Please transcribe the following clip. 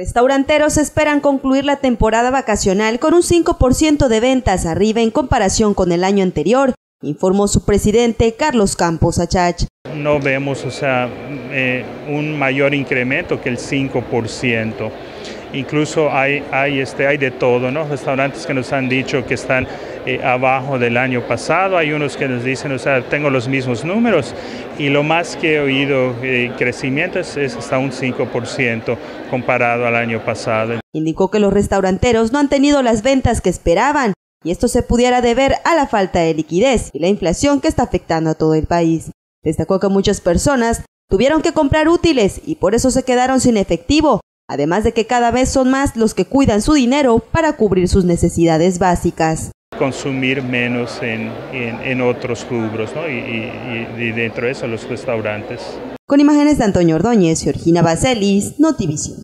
Restauranteros esperan concluir la temporada vacacional con un 5% de ventas arriba en comparación con el año anterior, informó su presidente Carlos Campos Achach. No vemos o sea, eh, un mayor incremento que el 5%. Incluso hay, hay, este, hay de todo, ¿no? Restaurantes que nos han dicho que están eh, abajo del año pasado, hay unos que nos dicen, o sea, tengo los mismos números y lo más que he oído eh, crecimiento es, es hasta un 5% comparado al año pasado. Indicó que los restauranteros no han tenido las ventas que esperaban y esto se pudiera deber a la falta de liquidez y la inflación que está afectando a todo el país. Destacó que muchas personas tuvieron que comprar útiles y por eso se quedaron sin efectivo, además de que cada vez son más los que cuidan su dinero para cubrir sus necesidades básicas. Consumir menos en, en, en otros rubros ¿no? y, y, y, dentro de eso los restaurantes. Con imágenes de Antonio Ordóñez, Georgina Baselis, Notivisión.